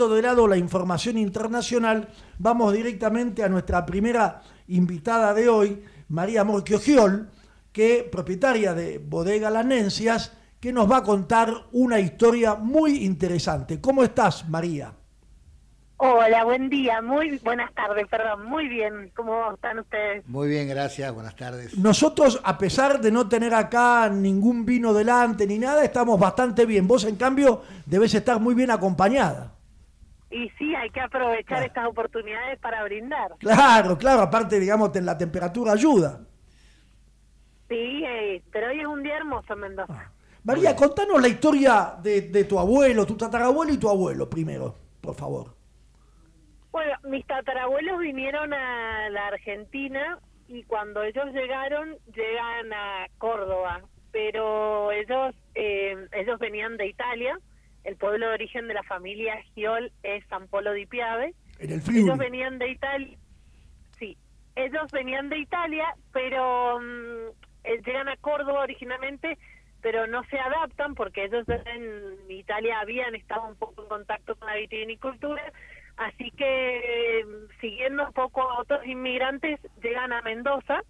dejando de lado la información internacional, vamos directamente a nuestra primera invitada de hoy, María Morquiogiol, que propietaria de Bodega Lanencias, que nos va a contar una historia muy interesante. ¿Cómo estás, María? Hola, buen día, muy buenas tardes, perdón, muy bien, ¿cómo están ustedes? Muy bien, gracias, buenas tardes. Nosotros, a pesar de no tener acá ningún vino delante ni nada, estamos bastante bien. Vos, en cambio, debes estar muy bien acompañada. Y sí, hay que aprovechar estas oportunidades para brindar. Claro, claro, aparte, digamos, la temperatura ayuda. Sí, eh, pero hoy es un día hermoso en Mendoza. Ah. María, contanos la historia de, de tu abuelo, tu tatarabuelo y tu abuelo primero, por favor. Bueno, mis tatarabuelos vinieron a la Argentina y cuando ellos llegaron, llegan a Córdoba, pero ellos, eh, ellos venían de Italia, el pueblo de origen de la familia Giol es San Polo di Piave. En el. Ellos venían de Italia, sí, ellos venían de Italia, pero mm, eh, llegan a Córdoba originalmente, pero no se adaptan porque ellos en Italia habían estado un poco en contacto con la vitivinicultura Así que siguiendo un poco a otros inmigrantes, llegan a Mendoza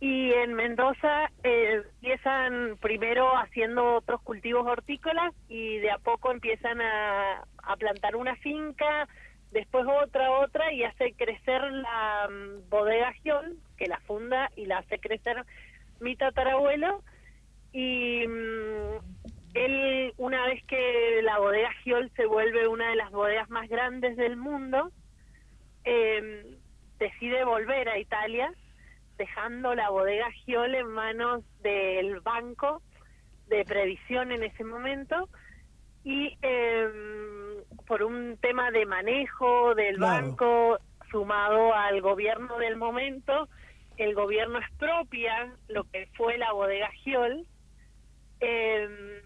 y en Mendoza eh, empiezan primero haciendo otros cultivos hortícolas y de a poco empiezan a, plantar una finca, después otra, otra y hace crecer la mm, bodega Giol, que la funda y la hace crecer mi tatarabuelo. Y mm, él, una vez que la bodega Giol se vuelve una de las bodegas más grandes del mundo, eh, decide volver a Italia, dejando la bodega Giol en manos del banco de previsión en ese momento y eh, por un tema de manejo del banco sumado al gobierno del momento, el gobierno expropia lo que fue la bodega Giol eh,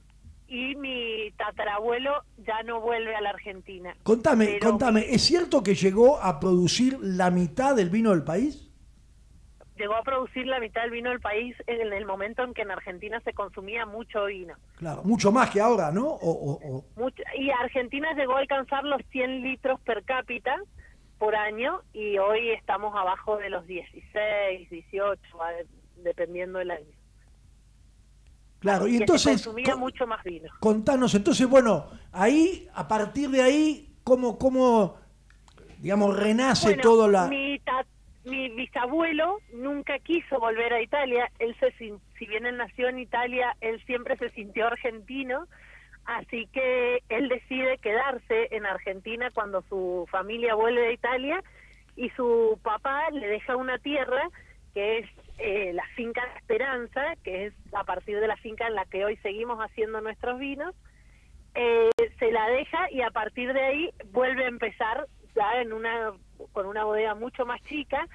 y mi tatarabuelo ya no vuelve a la Argentina. Contame, contame, ¿es cierto que llegó a producir la mitad del vino del país? Llegó a producir la mitad del vino del país en el momento en que en Argentina se consumía mucho vino. Claro, mucho más que ahora, ¿no? y Argentina llegó a alcanzar los 100 litros per cápita por año y hoy estamos abajo de los 16, 18, dependiendo del año. Claro, y entonces... consumía mucho más vino. Contanos, entonces, bueno, ahí, a partir de ahí, ¿cómo, cómo digamos, renace todo la... Mi, mi bisabuelo nunca quiso volver a Italia, él se, si bien él nació en Italia, él siempre se sintió argentino, así que él decide quedarse en Argentina cuando su familia vuelve a Italia y su papá le deja una tierra que es eh, la finca de Esperanza, que es a partir de la finca en la que hoy seguimos haciendo nuestros vinos, eh, se la deja y a partir de ahí vuelve a empezar ya en una con una bodega mucho más chica.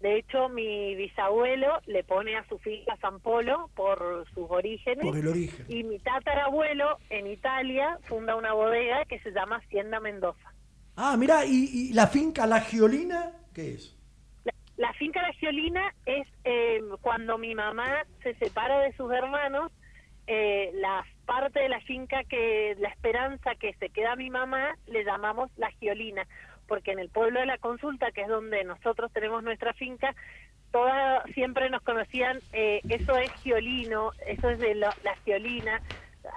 De hecho, mi bisabuelo le pone a su finca San Polo por sus orígenes. Por el origen. Y mi tatarabuelo en Italia funda una bodega que se llama Hacienda Mendoza. Ah, mira, ¿y, y la finca La Giolina qué es? La finca La Giolina es eh, cuando mi mamá se separa de sus hermanos, eh, la parte de la finca que, la esperanza que se queda mi mamá, le llamamos La Giolina, porque en el pueblo de la consulta, que es donde nosotros tenemos nuestra finca, toda, siempre nos conocían, eh, eso es Giolino, eso es de la Giolina,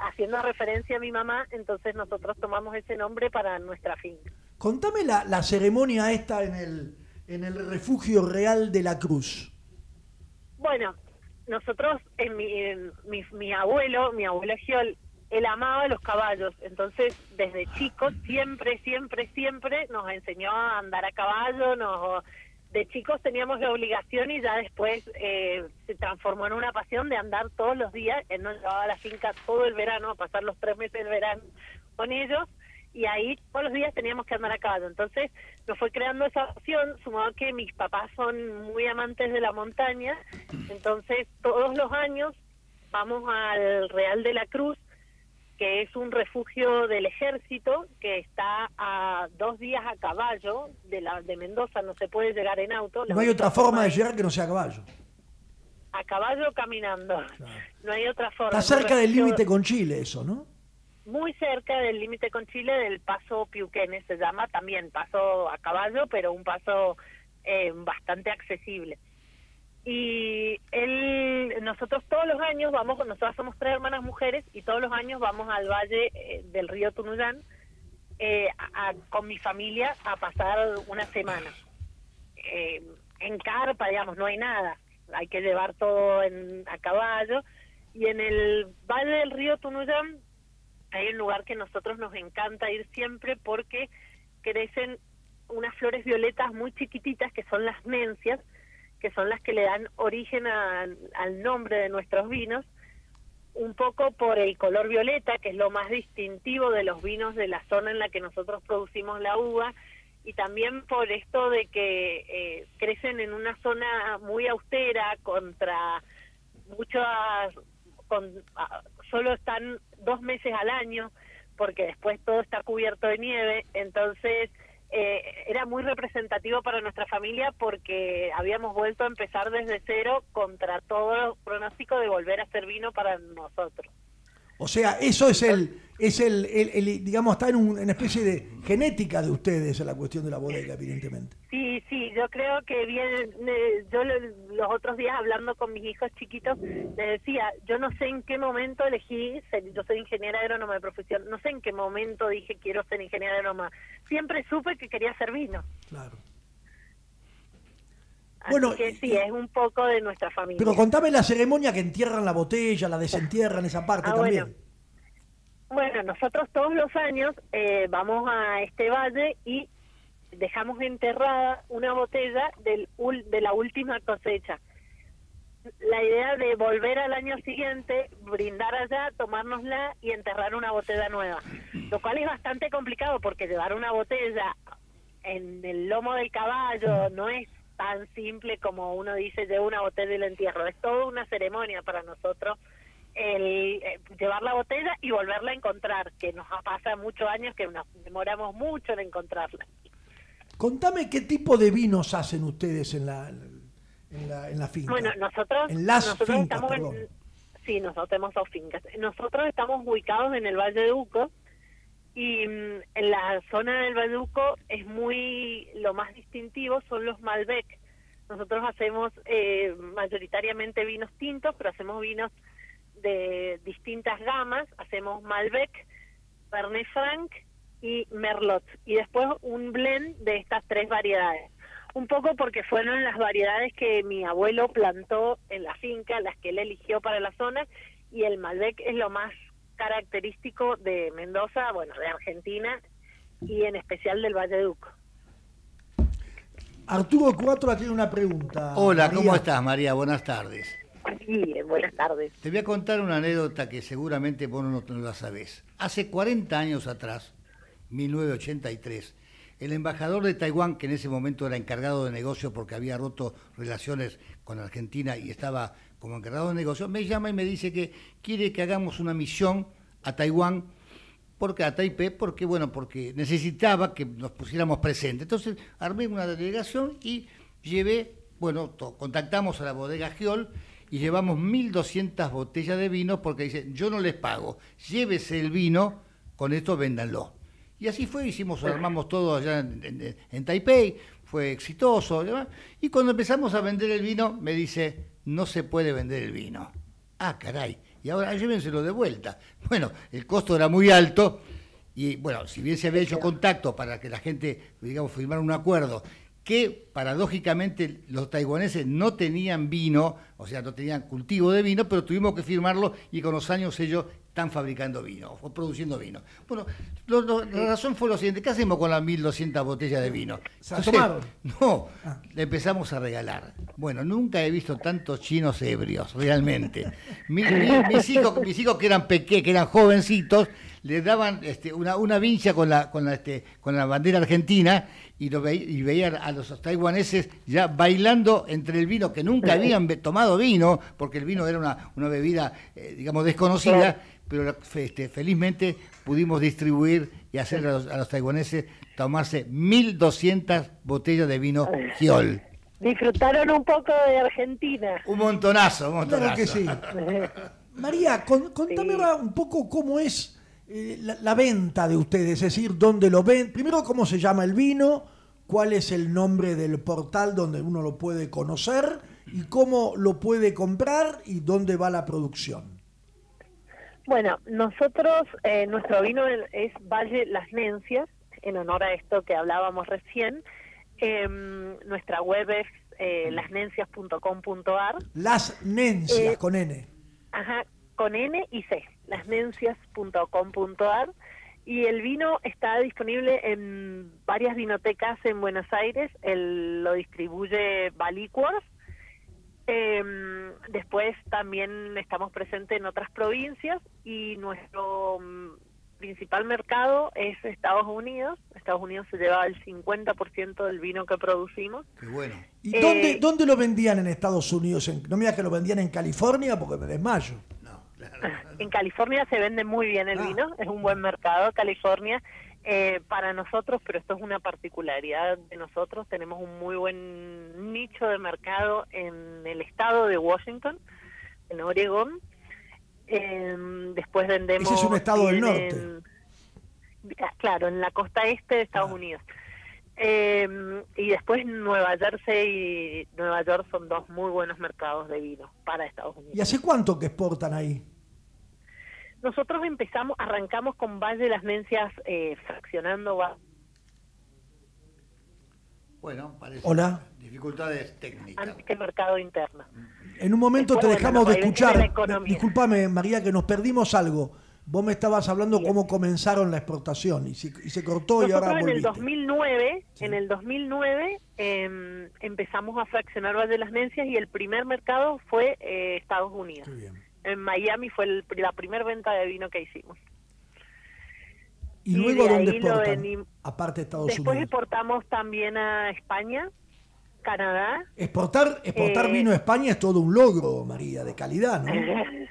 haciendo referencia a mi mamá, entonces nosotros tomamos ese nombre para nuestra finca. Contame la, la ceremonia esta en el en el refugio real de la Cruz? Bueno, nosotros, en mi, mi, abuelo, mi abuelo Giol, él amaba los caballos, entonces desde chicos siempre, siempre, siempre nos enseñó a andar a caballo, nos, de chicos teníamos la obligación y ya después eh, se transformó en una pasión de andar todos los días, él nos llevaba a la finca todo el verano, a pasar los tres meses del verano con ellos, y ahí todos los días teníamos que andar a caballo. Entonces nos fue creando esa opción, sumado que mis papás son muy amantes de la montaña, entonces todos los años vamos al Real de la Cruz, que es un refugio del ejército que está a dos días a caballo de la de Mendoza, no se puede llegar en auto. No hay otra forma de llegar que no sea a caballo. A caballo caminando, no hay otra forma. Está cerca del límite con Chile eso, ¿no? muy cerca del límite con Chile del paso Piuquenes, se llama también paso a caballo, pero un paso eh, bastante accesible. Y él, nosotros todos los años vamos, nosotros somos tres hermanas mujeres y todos los años vamos al valle eh, del río Tunuyán eh, con mi familia a pasar una semana. Eh, en carpa, digamos, no hay nada, hay que llevar todo en, a caballo. Y en el valle del río Tunuyán hay un lugar que nosotros nos encanta ir siempre porque crecen unas flores violetas muy chiquititas que son las mencias, que son las que le dan origen al nombre de nuestros vinos un poco por el color violeta, que es lo más distintivo de los vinos de la zona en la que nosotros producimos la uva, y también por esto de que eh, crecen en una zona muy austera contra muchas, con, solo están dos meses al año, porque después todo está cubierto de nieve, entonces eh, era muy representativo para nuestra familia porque habíamos vuelto a empezar desde cero contra todo pronóstico de volver a hacer vino para nosotros. O sea, eso es el, es el, el, digamos, está en una especie de genética de ustedes la cuestión de la bodega, evidentemente. Sí, sí, yo creo que bien, yo los otros días hablando con mis hijos chiquitos, les decía, yo no sé en qué momento elegí, yo soy ingeniera agrónoma de profesión, no sé en qué momento dije quiero ser ingeniera agrónoma, siempre supe que quería hacer vino. Claro. Bueno, que sí, es un poco de nuestra familia. Pero contame la ceremonia que entierran la botella, la desentierran, esa parte ah, también. Bueno. nosotros todos los años eh, vamos a este valle y dejamos enterrada una botella del, de la última cosecha. La idea de volver al año siguiente, brindar allá, tomárnosla y enterrar una botella nueva. Lo cual es bastante complicado porque llevar una botella en el lomo del caballo no es tan simple como uno dice de una botella y la entierro. Es toda una ceremonia para nosotros el eh, llevar la botella y volverla a encontrar, que nos pasa muchos años que nos demoramos mucho en encontrarla. Contame qué tipo de vinos hacen ustedes en la, en la, en la finca. Bueno, nosotros, en las nosotros fincas, estamos sí, nosotros tenemos dos fincas. Nosotros estamos ubicados en el Valle de Uco y mm, en la zona del Valle de Uco es muy, lo más distintivo son los Malbec. Nosotros hacemos eh, mayoritariamente vinos tintos, pero hacemos vinos de distintas gamas. Hacemos Malbec, Bernet Franc y Merlot. Y después un blend de estas tres variedades. Un poco porque fueron las variedades que mi abuelo plantó en la finca, las que él eligió para la zona, y el Malbec es lo más característico de Mendoza, bueno, de Argentina y en especial del Valle de Uco. Arturo Cuatro tiene una pregunta. Hola, ¿cómo estás, María? Buenas tardes. Sí, buenas tardes. Te voy a contar una anécdota que seguramente vos no, no la sabés. Hace 40 años atrás, 1983, el embajador de Taiwán, que en ese momento era encargado de negocio porque había roto relaciones con Argentina y estaba como encargado de negocio, me llama y me dice que quiere que hagamos una misión a Taiwán, porque a Taipei, porque bueno, porque necesitaba que nos pusiéramos presentes. Entonces armé una delegación y llevé, bueno, contactamos a la bodega Giol y llevamos 1.200 botellas de vino porque dice, yo no les pago, llévese el vino, con esto véndanlo. Y así fue, hicimos, armamos todo allá en, Taipei, fue exitoso. Y cuando empezamos a vender el vino, me dice, no se puede vender el vino. Ah, caray, y ahora llévenselo de vuelta. Bueno, el costo era muy alto. Y bueno, si bien se había hecho contacto para que la gente, digamos, firmara un acuerdo que paradójicamente los taiwaneses no tenían vino, o sea, no tenían cultivo de vino, pero tuvimos que firmarlo y con los años ellos están fabricando vino, o produciendo vino. Bueno, la razón fue lo siguiente, ¿qué hacemos con las 1.200 botellas de vino? ¿Se tomaron? No, ah. le empezamos a regalar. Bueno, nunca he visto tantos chinos ebrios, realmente. mis, hijos, mis hijos que eran pequeños, que eran jovencitos, le daban este, una, una vincha con la, con, la, este, con la bandera argentina y, lo y veían a los taiwaneses ya bailando entre el vino, que nunca habían tomado vino, porque el vino era una, una bebida, eh, digamos, desconocida, pero este, felizmente pudimos distribuir y hacer a los, taiwaneses tomarse 1.200 botellas de vino Giol. Disfrutaron un poco de Argentina. Un montonazo, un montonazo. Claro que sí. María, contame un poco cómo es eh, la, la venta de ustedes, es decir, dónde lo ven. Primero, cómo se llama el vino, cuál es el nombre del portal donde uno lo puede conocer y cómo lo puede comprar y dónde va la producción. Bueno, nosotros, eh, nuestro vino es Valle Las Nencias, en honor a esto que hablábamos recién. Em, nuestra web es eh, lasnencias.com.ar. Las Nencias, Eh, con N. Ajá, con N y C, lasnencias.com.ar. Y el vino está disponible en varias vinotecas en Buenos Aires. El, lo distribuye Baliquors. Em, después también estamos presentes en otras provincias y nuestro mm, principal mercado es Estados Unidos. Estados Unidos se lleva el 50% del vino que producimos. Qué bueno. ¿Y Eh, dónde, dónde lo vendían en Estados Unidos? En- no me digas que lo vendían en California porque me desmayo. No, claro. En California se vende muy bien el Ah. vino, es un buen mercado California eh, para nosotros, pero esto es una particularidad de nosotros. Tenemos un muy buen nicho de mercado en el estado de Washington, en Oregón. Eh, después vendemos. Ese es un estado del norte. en- ah, claro, en la costa este de Estados Ah. Unidos. Eh, y después Nueva Jersey y Nueva York son dos muy buenos mercados de vino para Estados Unidos. ¿Y hace cuánto que exportan ahí? Nosotros empezamos, arrancamos con Valle de las Mencias eh, fraccionando Bueno, parece. Hola. Dificultades técnicas. antes que el mercado interno. En un momento te dejamos bueno, de escuchar. Disculpame, María, que nos perdimos algo. Vos me estabas hablando Bien. cómo comenzaron la exportación y se, y se cortó y ahora Nosotros en el volviste. 2009, Sí. en el 2009 eh, empezamos a fraccionar Valle de las Mencias y el primer mercado fue eh, Estados Unidos. Qué bien. En Miami fue el- la primera venta de vino que hicimos. ¿Y Y luego de dónde exportan? venim- Aparte de Estados Después Unidos. exportamos también a España, Canadá. Exportar, exportar Eh, vino a España es todo un logro, María, de calidad, ¿no?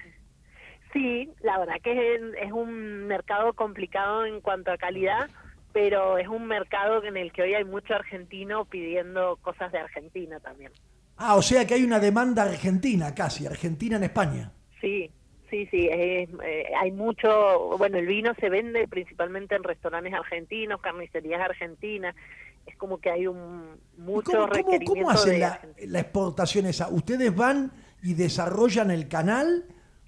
Sí, la verdad que es, es un mercado complicado en cuanto a calidad, pero es un mercado en el que hoy hay mucho argentino pidiendo cosas de Argentina también. Ah, o sea que hay una demanda argentina casi, argentina en España. Sí, sí, sí, es, eh, hay mucho, bueno, el vino se vende principalmente en restaurantes argentinos, carnicerías argentinas, es como que hay un ¿Y mucho ¿Cómo, cómo, requerimiento cómo hacen de la, exportación esa? ¿Ustedes van y desarrollan el canal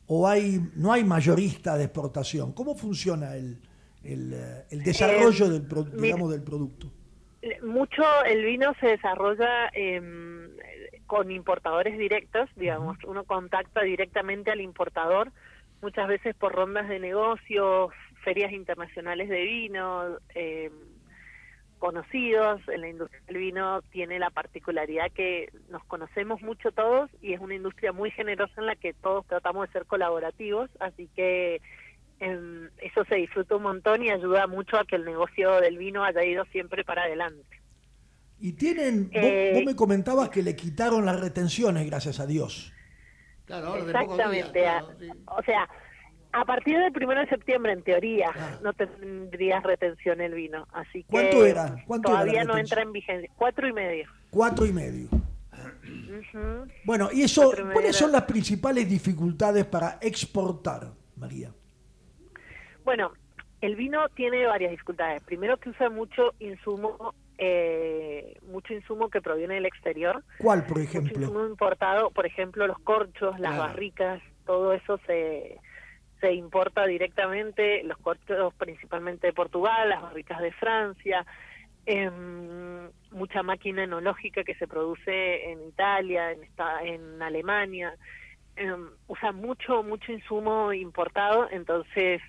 o hay no hay mayorista de exportación? ¿Cómo funciona el, el, eh, el desarrollo del, mira, digamos, del producto? Mucho el vino se desarrolla em, con importadores directos, digamos, uno contacta directamente al importador, muchas veces por rondas de negocios, ferias internacionales de vino, em, conocidos, en la industria del vino tiene la particularidad que nos conocemos mucho todos y es una industria muy generosa en la que todos tratamos de ser colaborativos, así que em, eso se disfruta un montón y ayuda mucho a que el negocio del vino haya ido siempre para adelante. Y tienen, vos, Eh, vos me comentabas que le quitaron las retenciones, gracias a Dios. Claro, ahora de pocos días, Exactamente. a- claro, sí. O sea, a partir del primero de septiembre, en teoría, Ah. no tendrías retención el vino. Así que ¿Cuánto era? ¿Cuánto era la todavía no entra en vigencia. Cuatro y medio. Cuatro y medio. Bueno, y eso, ¿cuáles son las principales dificultades para exportar, María? Bueno, el vino tiene varias dificultades. Primero que usa mucho insumo, eh, mucho insumo que proviene del exterior. ¿Cuál, por Mucho ejemplo? insumo importado, por ejemplo, los corchos, las Claro. barricas, todo eso se, se importa directamente, los corchos principalmente de Portugal, las barricas de Francia, em, mucha máquina enológica que se produce en Italia, en, esta, en Alemania, em, usa mucho, mucho insumo importado, entonces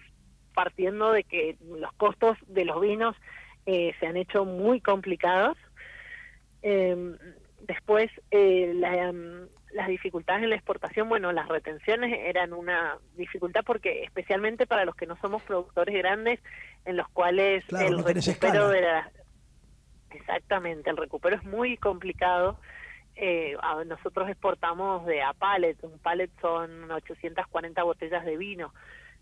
partiendo de que los costos de los vinos eh, se han hecho muy complicados, eh, después, eh, la, mm, las dificultades en la exportación, bueno, las retenciones eran una dificultad porque especialmente para los que no somos productores grandes, en los cuales Claro, el no recupero de la... Exactamente, el recupero es muy complicado. Eh, nosotros exportamos de a pallet, un pallet son 840 botellas de vino.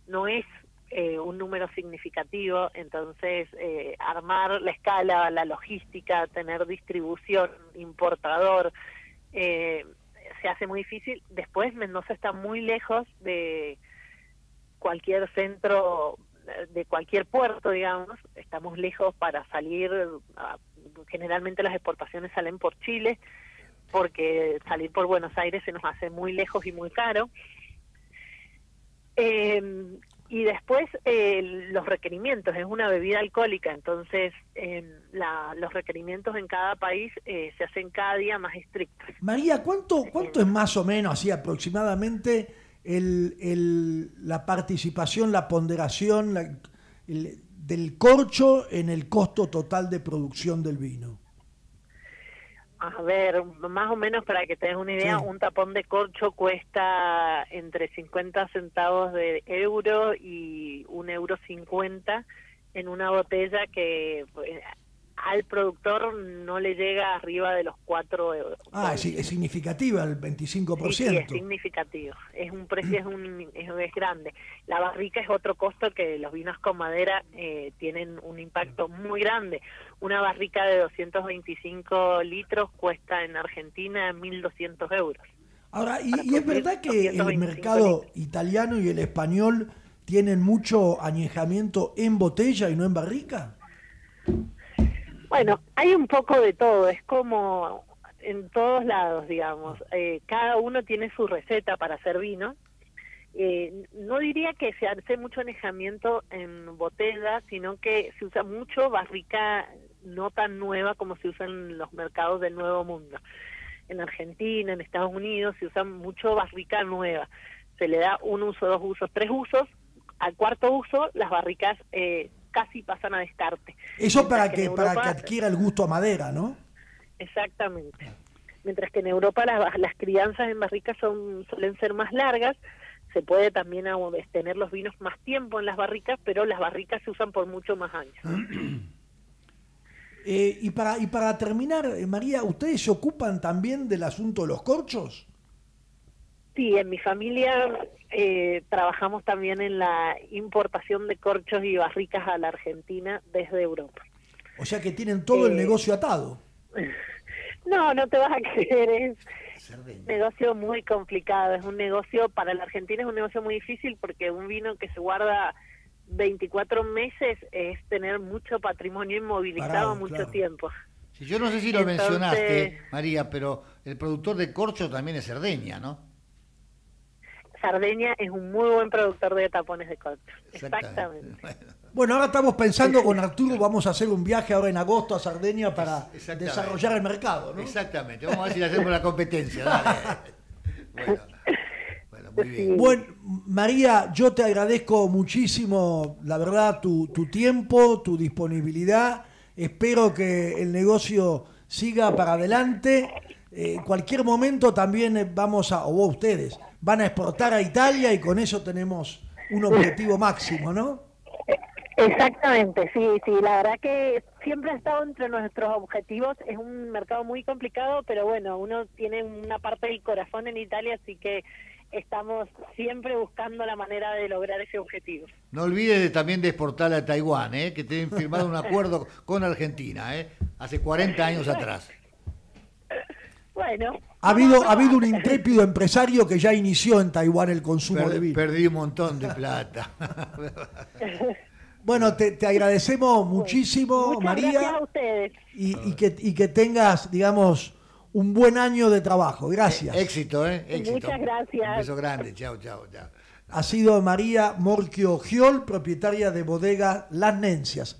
No es eh, un número significativo, entonces eh, armar la escala, la logística, tener distribución, importador, eh, se hace muy difícil. Después Mendoza está muy lejos de cualquier centro de cualquier puerto, digamos, estamos lejos para salir, generalmente las exportaciones salen por Chile, porque salir por Buenos Aires se nos hace muy lejos y muy caro. Eh, y después eh, los requerimientos, es una bebida alcohólica, entonces eh, los requerimientos en cada país eh, se hacen cada día más estrictos. María, ¿cuánto, cuánto es más o menos, así aproximadamente, el, el, la participación, la ponderación del corcho en el costo total de producción del vino? A ver, más o menos para que tengas una idea, un tapón de corcho cuesta entre 50 centavos de euro y un euro 50 en una botella que pues, al productor no le llega arriba de los 4 euros. Ah, es, es significativa el 25%. Sí, es significativo. Es un precio, es, un, es, grande. La barrica es otro costo que los vinos con madera eh, tienen un impacto muy grande. Una barrica de 225 litros cuesta en Argentina 1.200 euros. Ahora, y, y es verdad que el mercado italiano y el español tienen mucho añejamiento en botella y no en barrica. Bueno, hay un poco de todo, es como en todos lados, digamos. Eh, cada uno tiene su receta para hacer vino. Eh, no diría que se hace mucho anejamiento en botella, sino que se usa mucho barrica no tan nueva como se usa en los mercados del Nuevo Mundo. En Argentina, en Estados Unidos, se usa mucho barrica nueva. Se le da un uso, dos usos, tres usos. Al cuarto uso, las barricas eh, casi pasan a descarte. Eso para que, para que adquiera el gusto a madera, ¿no? Exactamente. Mientras que en Europa las, las crianzas en barricas son suelen ser más largas, se puede también tener los vinos más tiempo en las barricas, pero las barricas se usan por mucho más años. Eh, y, para, y para terminar, eh, María, ¿ustedes se ocupan también del asunto de los corchos? Sí, en mi familia eh, trabajamos también en la importación de corchos y barricas a la Argentina desde Europa. O sea que tienen todo el eh, negocio atado. No, no te vas a creer, es un negocio muy complicado, es un negocio, para la Argentina es un negocio muy difícil porque un vino que se guarda 24 meses es tener mucho patrimonio inmovilizado mucho tiempo. yo no sé si lo mencionaste, María, pero el productor de corcho también es Cerdeña, ¿no? Sardeña es un muy buen productor de tapones de corcho. Exactamente. Bueno, ahora estamos pensando con Arturo, vamos a hacer un viaje ahora en agosto a Sardeña para desarrollar el mercado, ¿no? Exactamente, vamos a ver si le hacemos la competencia. Dale. Bueno, muy bien. Bueno, María, yo te agradezco muchísimo, la verdad, tu, tu tiempo, tu disponibilidad. Espero que el negocio siga para adelante. Eh, en cualquier momento también vamos a, o ustedes, van a exportar a Italia y con eso tenemos un objetivo máximo, ¿no? Exactamente, sí, sí, la verdad que siempre ha estado entre nuestros objetivos, es un mercado muy complicado, pero bueno, uno tiene una parte del corazón en Italia, así que estamos siempre buscando la manera de lograr ese objetivo. No olvides también de exportar a Taiwán, ¿eh? que tienen firmado un acuerdo con Argentina, ¿eh? hace 40 años atrás. Bueno. Ha habido, ha habido un intrépido empresario que ya inició en Taiwán el consumo de vino. Perdí un montón de plata. bueno, te, agradecemos muchísimo, María. Gracias a ustedes. Y, que, y que tengas, digamos, un buen año de trabajo. Gracias. Eh, éxito, ¿eh? Éxito. Muchas gracias. Un beso grande. Chao, chao, chao. Ha sido María Morquio Giol, propietaria de bodega Las Nencias.